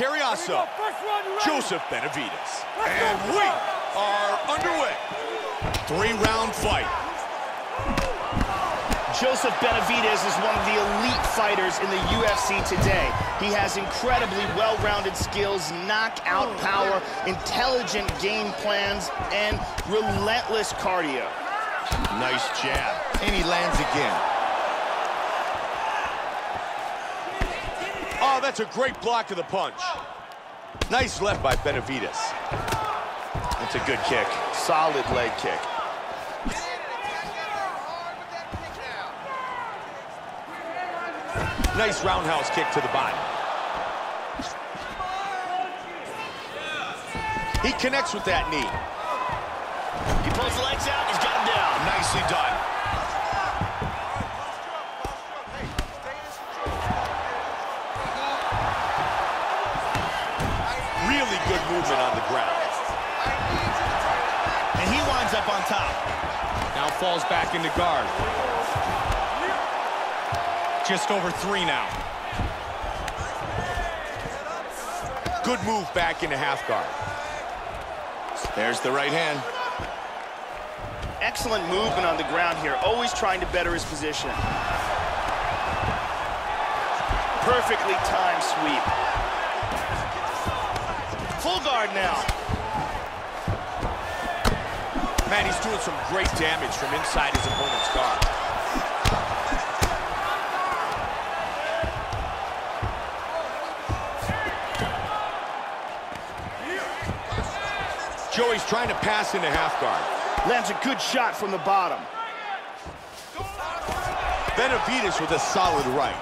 Cariaso, Joseph Benavidez. And we are underway. Three-round fight. Joseph Benavidez is one of the elite fighters in the UFC today. He has incredibly well-rounded skills, knockout power, intelligent game plans, and relentless cardio. Nice jab. And he lands again. Oh, that's a great block of the punch. Nice left by Benavidez. That's a good kick. Solid leg kick. Nice roundhouse kick to the body. He connects with that knee. He pulls the legs out, he's got him down. Nicely done. Good movement on the ground. And he winds up on top. Now falls back into guard. Just over three now. Good move back into half guard. There's the right hand. Excellent movement on the ground here, always trying to better his position. Perfectly timed sweep. Full guard now. Man, he's doing some great damage from inside his opponent's guard. Joey's trying to pass into half guard. Lands a good shot from the bottom. Benavidez with a solid right.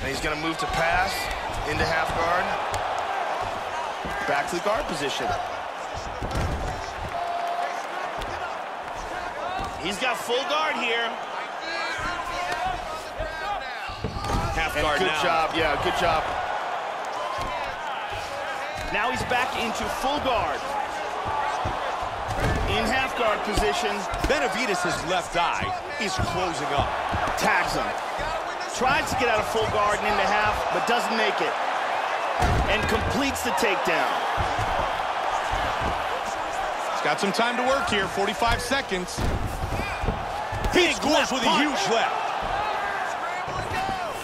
And he's gonna move to pass into half guard. Back to the guard position. He's got full guard here. Half guard good now. job, yeah, good job. Now he's back into full guard. In half guard position, Benavidez' left eye is closing up. tags him. Tries to get out of full guard and into half, but doesn't make it. And completes the takedown. He's got some time to work here, 45 seconds. He scores with a huge left.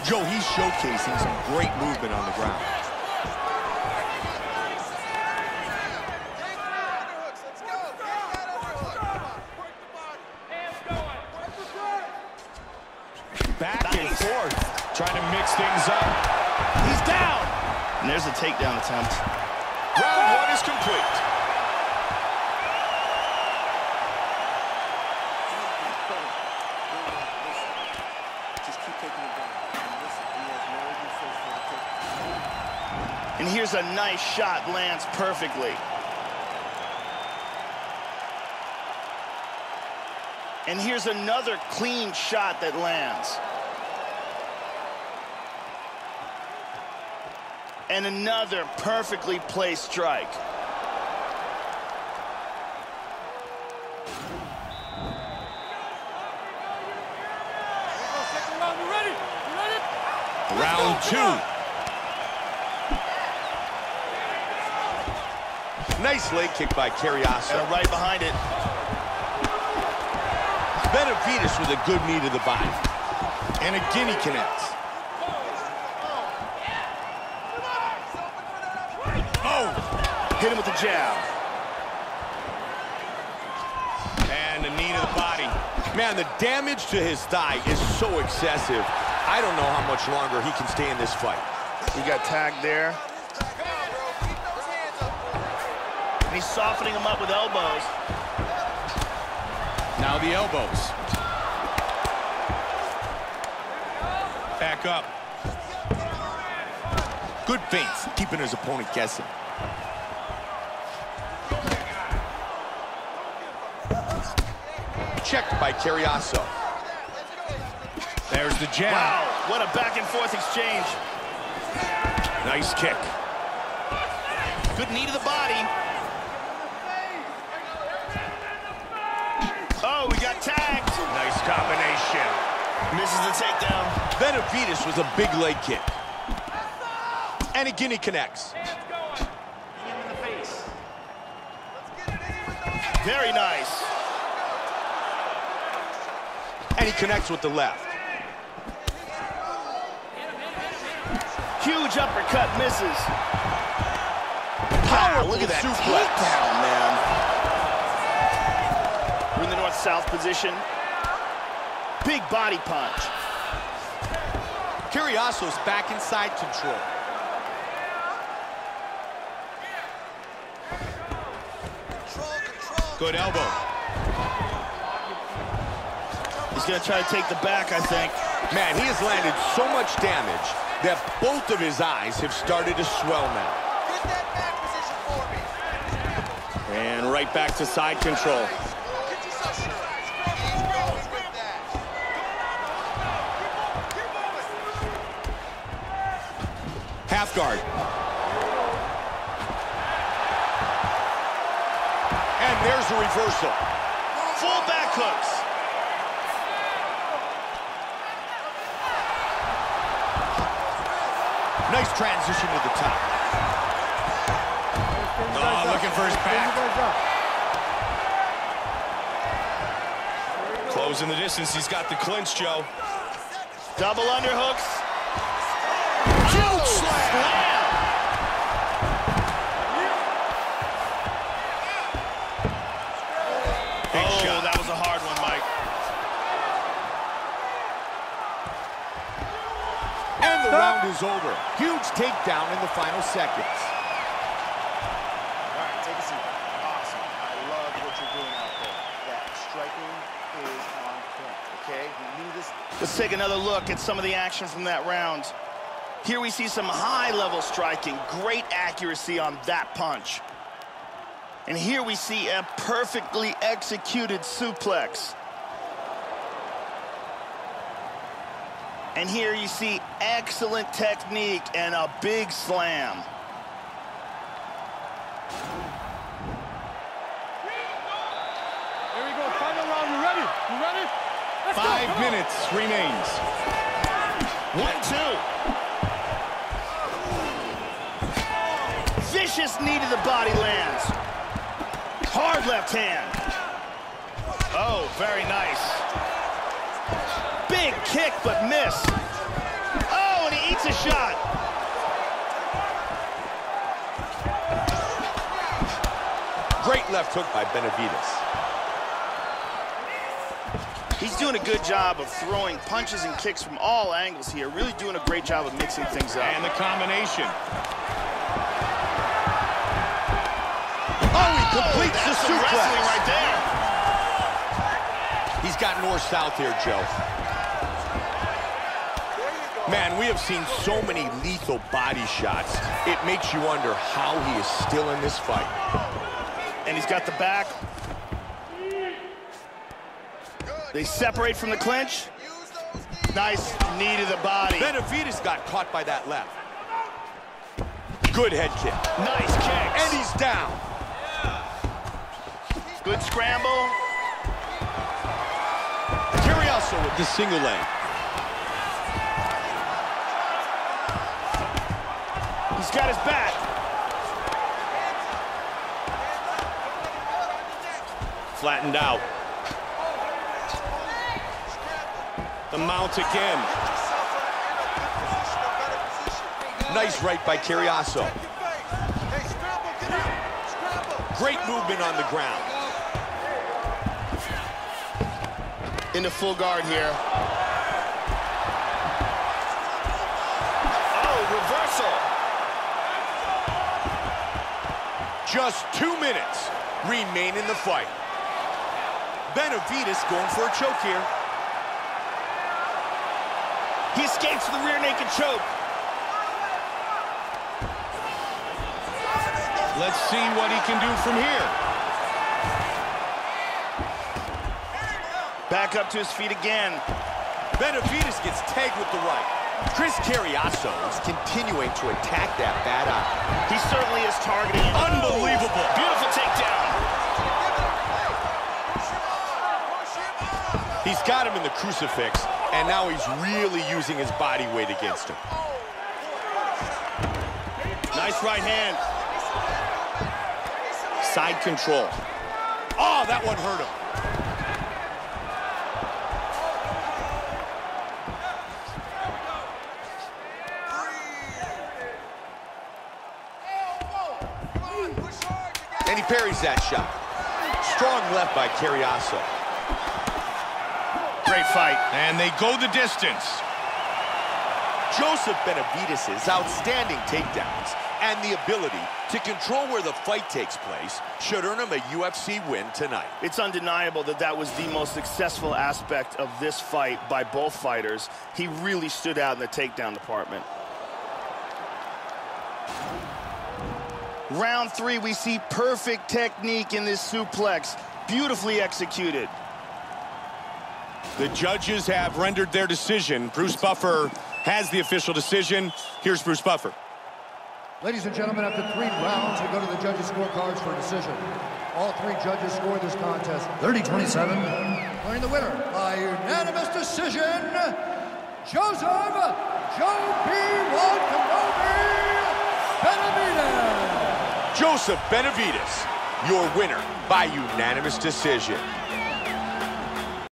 Joe, he's showcasing some great movement on the ground. Back and forth. Trying to mix things up. And there's a takedown attempt. Round one is complete. And here's a nice shot, lands perfectly. And here's another clean shot that lands. And another perfectly placed strike. Round two. Nice leg kick by And Cariaso. a right behind it. Benavidez with a good knee to the body. And again he connects. Oh, Hit him with the jab. And a knee to the body. man, the damage to his thigh is so excessive. I don't know how much longer he can stay in this fight. He got tagged there. And he's softening him up with elbows. Now the elbows. Back up. Good feints, keeping his opponent guessing. Checked by Cariaso. There's the jab. Wow, what a back and forth exchange. Nice kick. Good knee to the body. Oh, we got tagged. Nice combination. Misses the takedown. Benavidez was a big leg kick. And again, he connects. Very nice. And he connects with the left. Huge uppercut misses. Powerful look at that suplex. takedown, man. We're in the north-south position. Big body punch. Cariaso's back inside control. Good elbow. He's gonna try to take the back, I think. Man, he has landed so much damage that both of his eyes have started to swell now. Get that back position for me. And right back to side control. Get yourself sure. Keep going with that. Half guard. And there's a reversal. Full back hooks. Nice transition to the top. Oh, looking for his back. Closing the distance. He's got the clinch, Joe. Double underhooks. Huge slam. Oh, slam. Round is over. Huge takedown in the final seconds. All right, take a seat. Awesome. I love what you're doing out there. That striking is on point, okay? We knew this. Let's take another look at some of the action from that round. Here we see some high-level striking, great accuracy on that punch. And here we see a perfectly executed suplex. And here you see excellent technique and a big slam. Here we go, final round. You ready? You ready? Let's go, Five on. minutes remains. One, two. Vicious knee to the body lands. Hard left hand. Oh, very nice. Big kick, but miss. Oh, and he eats a shot. Great left hook by Benavidez. He's doing a good job of throwing punches and kicks from all angles here. Really doing a great job of mixing things up. And the combination. Oh, he oh, completes the That's some wrestling suplex. right there. He's got north-south here, Joe. Man, we have seen so many lethal body shots. It makes you wonder how he is still in this fight. And he's got the back. They separate from the clinch. Use those knees. Nice knee to the body. Benavidez got caught by that left. Good head kick. Nice kick. And he's down. Good scramble. Cariaso with the single leg. Got his back. Flattened out. The mount again. Nice right by Cariaso. Hey, scramble, get out. Scramble. Great movement on the ground. In the full guard here. Just two minutes remain in the fight. Benavidez going for a choke here. He escapes the rear naked choke. Let's see what he can do from here. Back up to his feet again. Benavidez gets tagged with the right. Chris Cariaso is continuing to attack that bad eye. He certainly is targeting. Unbelievable. Beautiful takedown. He's got him in the crucifix, and now he's really using his body weight against him. Nice right hand. Side control. Oh, that one hurt him. Parries that shot. Strong left by Cariaso. Great fight. And they go the distance. Joseph Benavidez' outstanding takedowns and the ability to control where the fight takes place should earn him a UFC win tonight. It's undeniable that that was the most successful aspect of this fight by both fighters. He really stood out in the takedown department. Round three, we see perfect technique in this suplex. Beautifully executed. The judges have rendered their decision. Bruce Buffer has the official decision. Here's Bruce Buffer. Ladies and gentlemen, after three rounds, we go to the judges' scorecards for a decision. All three judges scored this contest 30-27, declaring the winner by unanimous decision, Joseph Joe B. Kenobi Benavidez. Joseph Benavidez, your winner by unanimous decision.